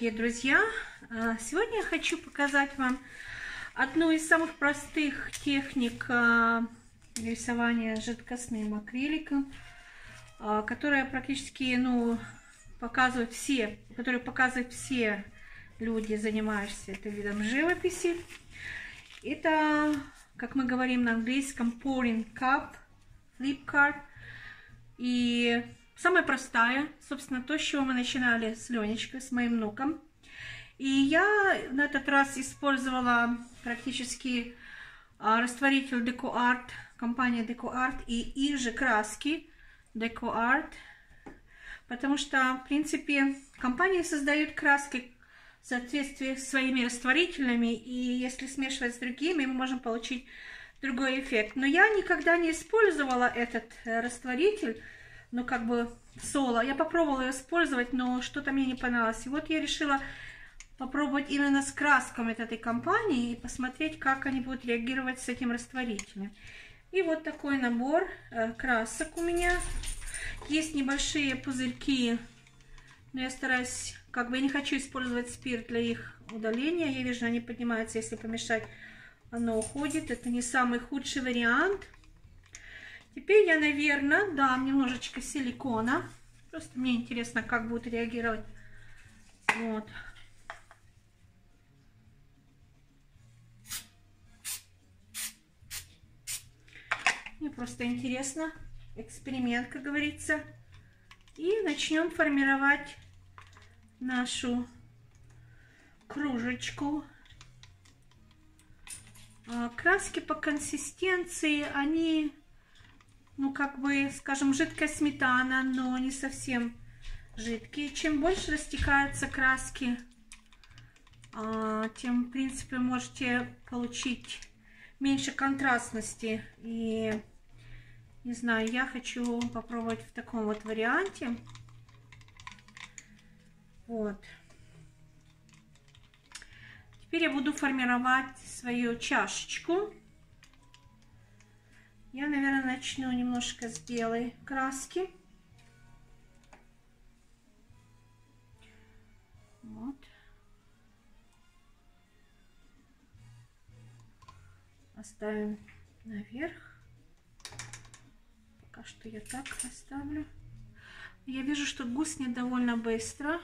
Дорогие друзья! А, сегодня я хочу показать вам одну из самых простых техник а, рисования жидкостным акриликом, а, которая практически, ну, показывают все, которые показывают все люди, занимающиеся этим видом живописи. Это, как мы говорим на английском, pouring cup, flip card. И Самая простая, собственно, то, с чего мы начинали с Ленечкой, с моим внуком. И я на этот раз использовала практически а, растворитель DecoArt, компания DecoArt и их же краски DecoArt, потому что, в принципе, компании создают краски в соответствии с своими растворителями, и если смешивать с другими, мы можем получить другой эффект. Но я никогда не использовала этот э, растворитель, ну, как бы соло. Я попробовала ее использовать, но что-то мне не понравилось. И вот я решила попробовать именно с красками этой компании и посмотреть, как они будут реагировать с этим растворителем. И вот такой набор э, красок у меня. Есть небольшие пузырьки, но я стараюсь, как бы я не хочу использовать спирт для их удаления. Я вижу, они поднимаются, если помешать, оно уходит. Это не самый худший вариант. Теперь я, наверное, дам немножечко силикона. Просто мне интересно, как будет реагировать. Вот. Мне просто интересно. Эксперимент, как говорится. И начнем формировать нашу кружечку. А, краски по консистенции, они ну, как бы, скажем, жидкая сметана, но не совсем жидкие. Чем больше растекаются краски, а, тем, в принципе, можете получить меньше контрастности. И, не знаю, я хочу попробовать в таком вот варианте. Вот. Теперь я буду формировать свою чашечку. Я, наверное, начну немножко с белой краски. Вот. Оставим наверх. Пока что я так оставлю. Я вижу, что гуснет довольно быстро.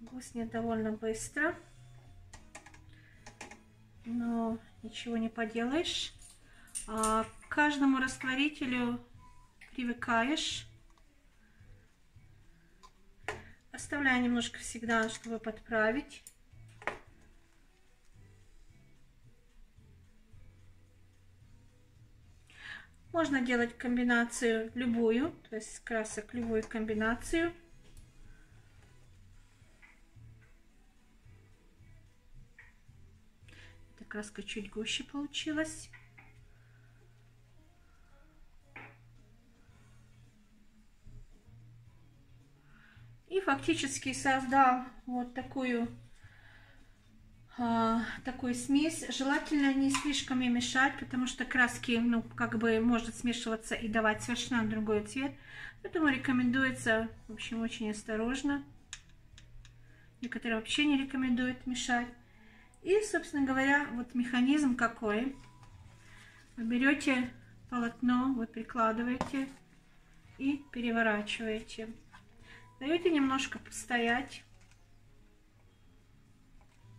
Гуснет довольно быстро. Но ничего не поделаешь. А, к каждому растворителю привыкаешь. Оставляю немножко всегда, чтобы подправить. Можно делать комбинацию любую, то есть красок любую комбинацию. Эта краска чуть гуще получилась. Фактически создал вот такую а, такую смесь. Желательно не слишком и мешать, потому что краски, ну, как бы может смешиваться и давать совершенно другой цвет. Поэтому рекомендуется, в общем, очень осторожно. Некоторые вообще не рекомендуют мешать. И, собственно говоря, вот механизм какой. Вы берете полотно, вы прикладываете и переворачиваете. Даете немножко постоять.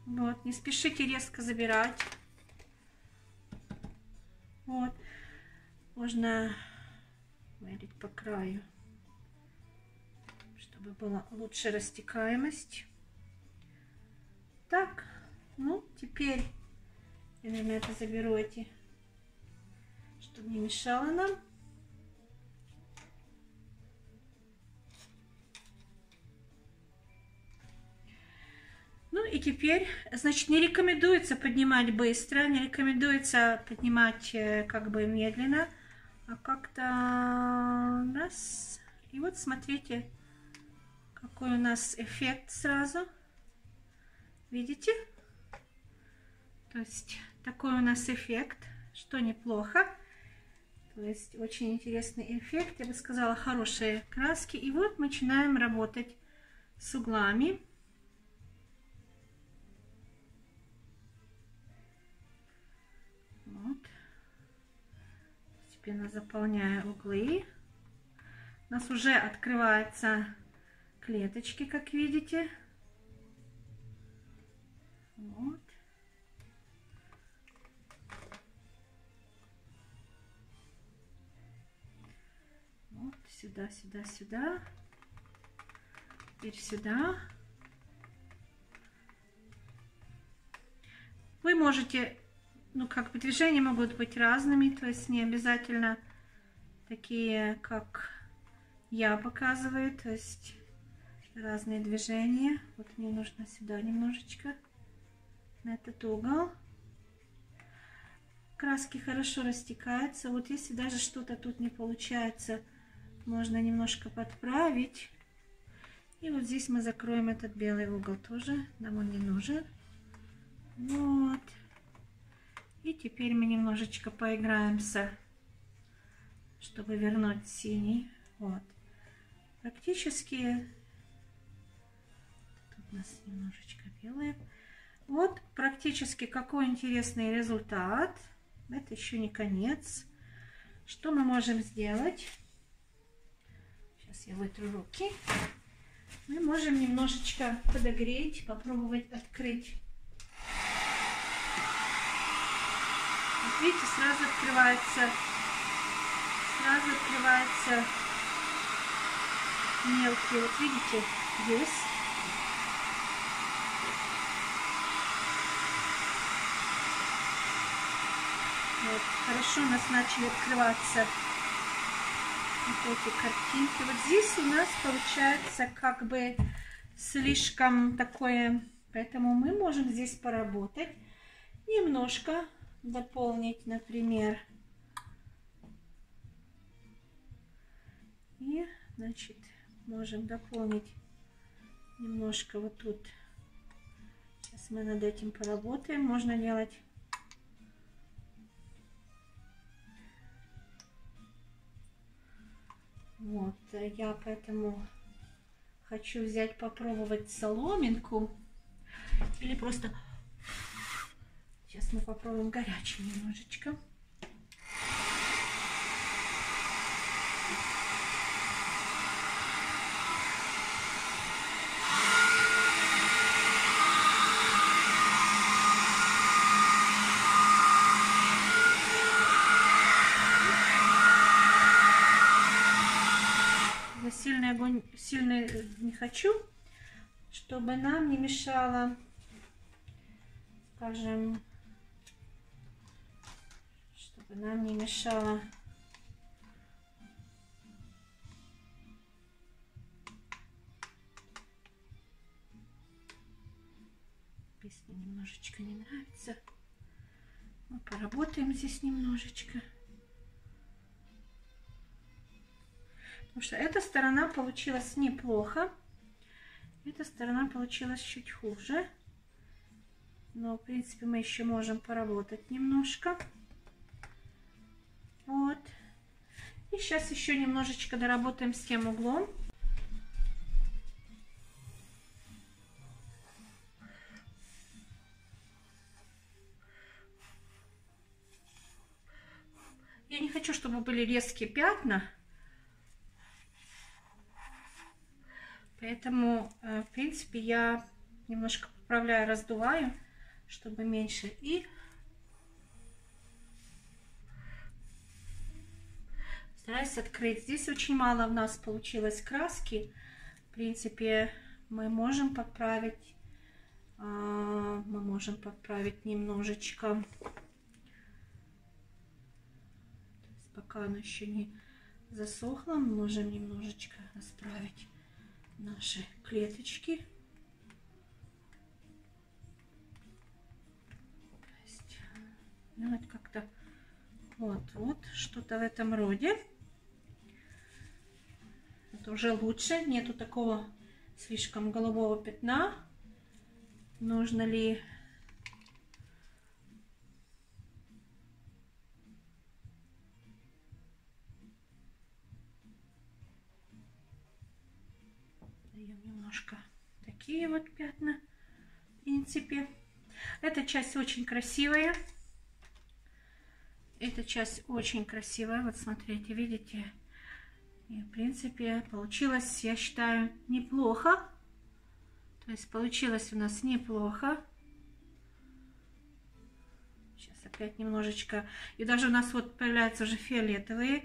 Вот, не спешите резко забирать. Вот. Можно варить по краю, чтобы была лучше растекаемость. Так, ну, теперь я, наверное, это заберу эти, чтобы не мешало нам. И теперь, значит, не рекомендуется поднимать быстро, не рекомендуется поднимать э, как бы медленно, а как-то раз. И вот смотрите, какой у нас эффект сразу. Видите? То есть такой у нас эффект, что неплохо. То есть очень интересный эффект, я бы сказала, хорошие краски. И вот начинаем работать с углами. Постепенно заполняя углы. У нас уже открываются клеточки, как видите. Вот. Вот, сюда, сюда, сюда. Теперь сюда. Вы можете, ну, как бы движения могут быть разными, то есть не обязательно такие, как я показываю, то есть разные движения. Вот мне нужно сюда немножечко, на этот угол. Краски хорошо растекаются. Вот если даже что-то тут не получается, можно немножко подправить. И вот здесь мы закроем этот белый угол тоже, нам он не нужен. Вот. И теперь мы немножечко поиграемся, чтобы вернуть синий. Вот. Практически тут у нас немножечко белое. Вот практически какой интересный результат. Это еще не конец. Что мы можем сделать? Сейчас я вытру руки. Мы можем немножечко подогреть, попробовать открыть. Видите, сразу открывается, сразу открывается мелкие. Вот видите, здесь. Вот, хорошо у нас начали открываться вот эти картинки. Вот здесь у нас получается как бы слишком такое, поэтому мы можем здесь поработать, немножко дополнить, например. И, значит, можем дополнить немножко вот тут. Сейчас мы над этим поработаем. Можно делать Вот, я поэтому хочу взять, попробовать соломинку. Или просто... Сейчас мы попробуем горячий немножечко. сильный огонь, сильный не хочу, чтобы нам не мешало, скажем, нам не мешало песня немножечко не нравится. Мы поработаем здесь немножечко. Потому что эта сторона получилась неплохо. Эта сторона получилась чуть хуже. Но, в принципе, мы еще можем поработать немножко. Сейчас еще немножечко доработаем с тем углом. Я не хочу, чтобы были резкие пятна. Поэтому, э, в принципе, я немножко поправляю, раздуваю, чтобы меньше. И стараюсь открыть. Здесь очень мало у нас получилось краски. В принципе, мы можем подправить. А, мы можем подправить немножечко. Пока оно еще не засохло, мы можем немножечко расправить наши клеточки. Ну, как-то вот, вот, что-то в этом роде. Это уже лучше, нету такого слишком голубого пятна. Нужно ли даем немножко такие вот пятна, в принципе. Эта часть очень красивая. Эта часть очень красивая. Вот смотрите, видите? И, в принципе, получилось, я считаю, неплохо. То есть получилось у нас неплохо. Сейчас опять немножечко. И даже у нас вот появляются уже фиолетовые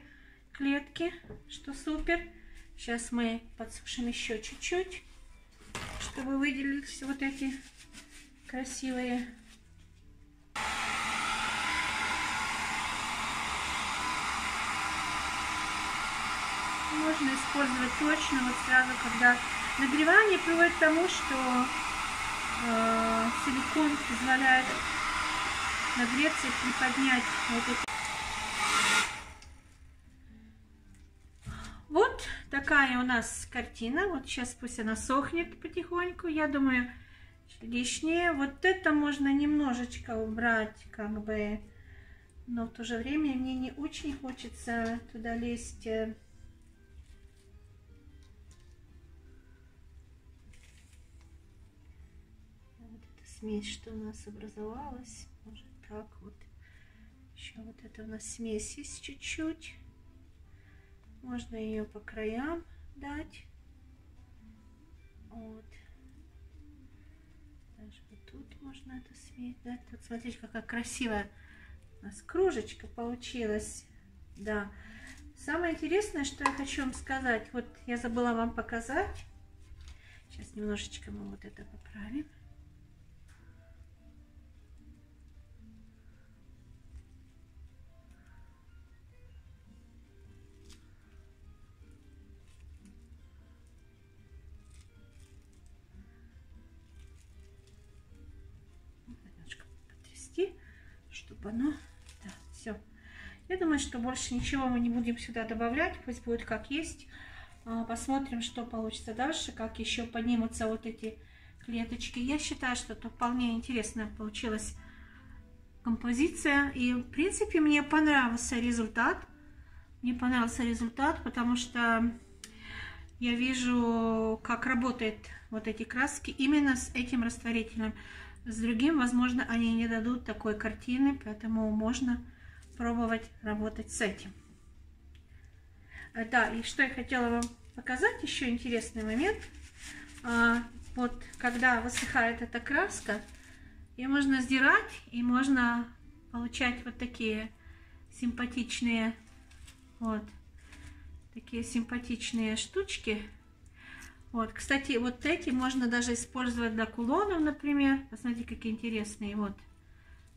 клетки, что супер. Сейчас мы подсушим еще чуть-чуть, чтобы выделились вот эти красивые. Можно использовать точно вот сразу, когда нагревание приводит к тому, что э, силикон позволяет нагреться и приподнять вот эти Вот такая у нас картина. Вот сейчас пусть она сохнет потихоньку. Я думаю, лишнее. Вот это можно немножечко убрать, как бы. Но в то же время мне не очень хочется туда лезть. Смесь, что у нас образовалась. Может так вот. Еще вот это у нас смесь есть чуть-чуть. Можно ее по краям дать. Вот. Даже вот тут можно это смесь дать. Вот смотрите, какая красивая у нас кружечка получилась. Да. Самое интересное, что я хочу вам сказать, вот я забыла вам показать. Сейчас немножечко мы вот это поправим. Оно... Да, все. Я думаю, что больше ничего мы не будем сюда добавлять. Пусть будет как есть. А, посмотрим, что получится дальше, как еще поднимутся вот эти клеточки. Я считаю, что это вполне интересная получилась композиция. И, в принципе, мне понравился результат. Мне понравился результат, потому что я вижу, как работают вот эти краски именно с этим растворителем. С другим, возможно, они не дадут такой картины, поэтому можно пробовать работать с этим. Да, и что я хотела вам показать, еще интересный момент. А, вот когда высыхает эта краска, ее можно сдирать, и можно получать вот такие симпатичные, вот, такие симпатичные штучки. Вот, кстати, вот эти можно даже использовать для кулонов, например. Посмотрите, какие интересные, вот,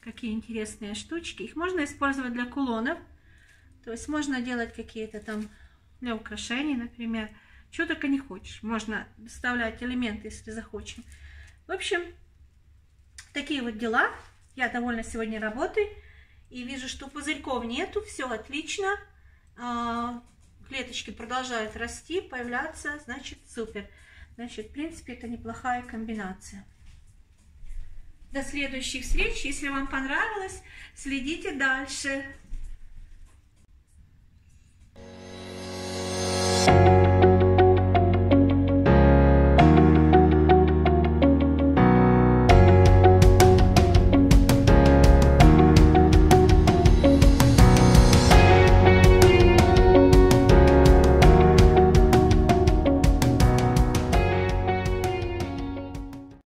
какие интересные штучки. Их можно использовать для кулонов. То есть можно делать какие-то там для украшений, например. Чего только не хочешь. Можно вставлять элементы, если захочем. В общем, такие вот дела. Я довольна сегодня работой. И вижу, что пузырьков нету. Все отлично. Клеточки продолжают расти, появляться, значит супер. Значит, в принципе, это неплохая комбинация. До следующих встреч. Если вам понравилось, следите дальше.